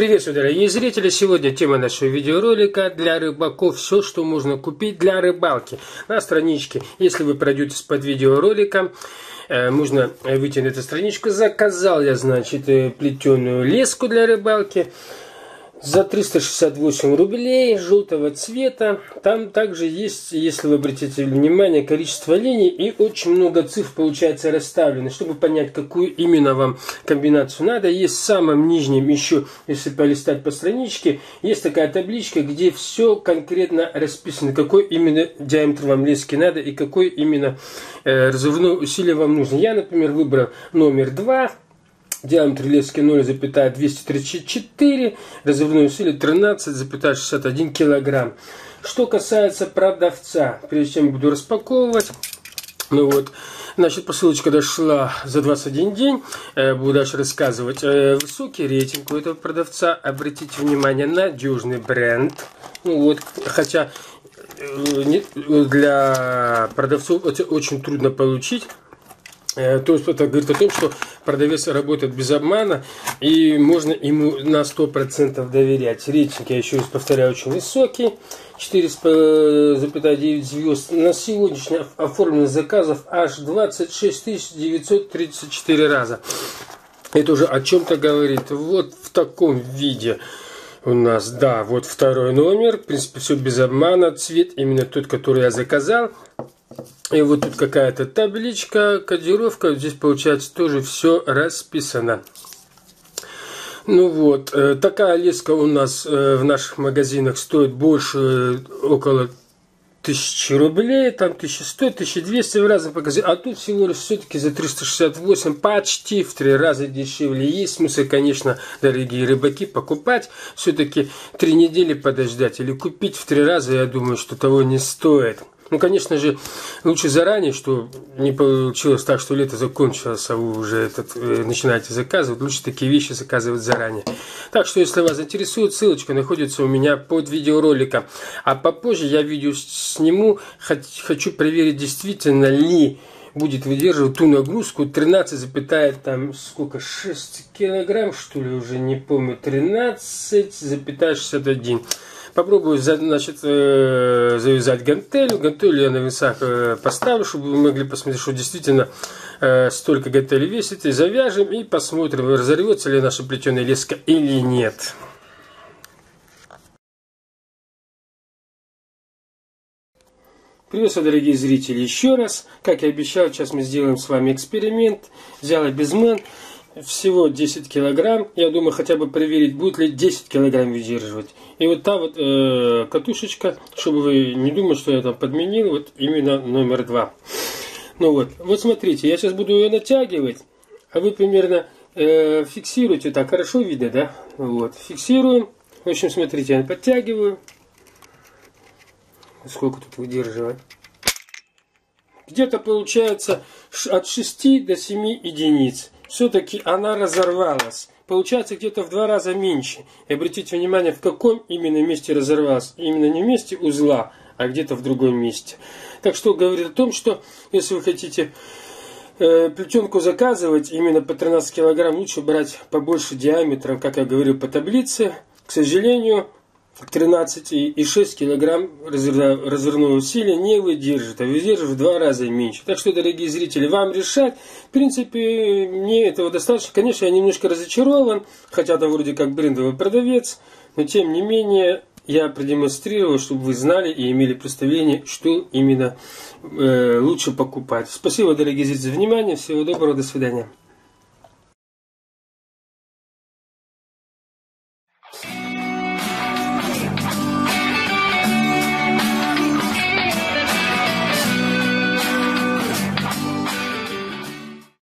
Приветствую, дорогие зрители! Сегодня тема нашего видеоролика для рыбаков. Все, что можно купить для рыбалки. На страничке, если вы пройдете под видеороликом, э, можно выйти на эту страничку. Заказал я, значит, э, плетеную леску для рыбалки за 368 рублей желтого цвета. Там также есть, если вы обратите внимание, количество линий и очень много цифр получается расставлено. Чтобы понять, какую именно вам комбинацию надо, есть в самом нижнем еще, если полистать по страничке, есть такая табличка, где все конкретно расписано, какой именно диаметр вам лески надо и какой именно э, разрывное усилие вам нужно. Я, например, выбрал номер 2 диаметр лески 0,234, разрывное усилие 13,61 килограмм. Что касается продавца, прежде чем буду распаковывать, ну вот, значит, посылочка дошла за 21 день, э, буду дальше рассказывать. Э, высокий рейтинг у этого продавца, обратите внимание, надежный бренд, ну вот, хотя э, для продавцов это очень трудно получить, то есть это говорит о том, что продавец работает без обмана и можно ему на 100% доверять. Рейтинг, я еще раз повторяю, очень высокий. 4,9 звезд. На сегодняшний оформленных заказов аж 26 934 раза. Это уже о чем-то говорит. Вот в таком виде у нас, да, вот второй номер. В принципе, все без обмана. Цвет именно тот, который я заказал. И вот тут какая-то табличка, кодировка. Здесь получается тоже все расписано. Ну вот, э, такая леска у нас э, в наших магазинах стоит больше э, около тысячи рублей, там 1100, 1200 в разных магазинах, а тут всего лишь все-таки за 368, почти в три раза дешевле. Есть смысл, конечно, дорогие рыбаки, покупать, все-таки три недели подождать или купить в три раза, я думаю, что того не стоит. Ну, конечно же, лучше заранее, что не получилось так, что лето закончилось, а вы уже этот, э, начинаете заказывать. Лучше такие вещи заказывать заранее. Так что, если вас интересует, ссылочка находится у меня под видеороликом. А попозже я видео сниму. Хочу проверить, действительно ли будет выдерживать ту нагрузку 13, там сколько, 6 килограмм, что ли, уже не помню, 13,61 Попробую значит, э, завязать гантелью. Гантелью я на весах э, поставлю, чтобы вы могли посмотреть, что действительно э, столько гантелей весит. И завяжем и посмотрим, разорвется ли наша плетеная леска или нет. Приветствую, дорогие зрители, еще раз. Как и обещал, сейчас мы сделаем с вами эксперимент. Взял обезмен всего 10 килограмм. Я думаю, хотя бы проверить, будет ли 10 килограмм выдерживать. И вот та вот э, катушечка, чтобы вы не думали, что я там подменил, вот именно номер два. Ну вот, вот смотрите, я сейчас буду ее натягивать, а вы примерно э, фиксируете, так хорошо видно, да? Вот, фиксируем. В общем, смотрите, я подтягиваю. Сколько тут выдерживать? Где-то получается от 6 до 7 единиц все-таки она разорвалась. Получается где-то в два раза меньше. И обратите внимание, в каком именно месте разорвалась. Именно не в месте узла, а где-то в другом месте. Так что говорит о том, что если вы хотите э, плетенку заказывать именно по 13 килограмм, лучше брать побольше диаметром, как я говорил по таблице. К сожалению, 13,6 килограмм разверного усилия не выдержит, а выдержит в два раза меньше. Так что, дорогие зрители, вам решать. В принципе, мне этого достаточно. Конечно, я немножко разочарован, хотя там вроде как брендовый продавец, но тем не менее я продемонстрировал, чтобы вы знали и имели представление, что именно э, лучше покупать. Спасибо, дорогие зрители, за внимание. Всего доброго, до свидания.